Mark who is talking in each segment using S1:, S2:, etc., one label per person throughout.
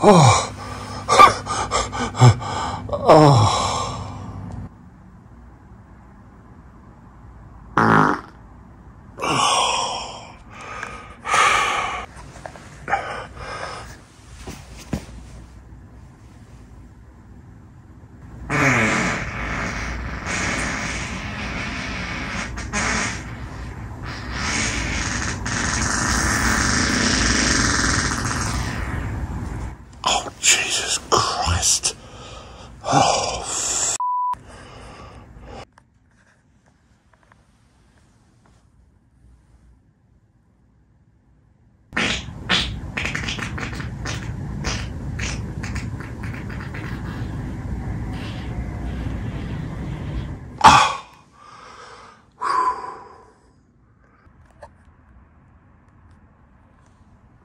S1: 아, 아, 아. Jesus Christ. Oh, f-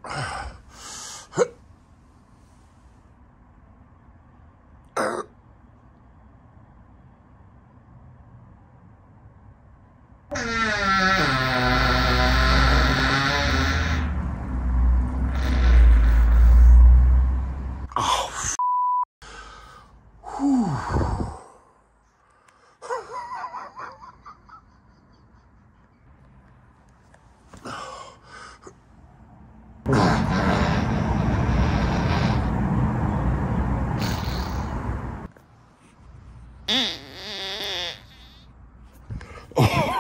S2: Ah. Oh.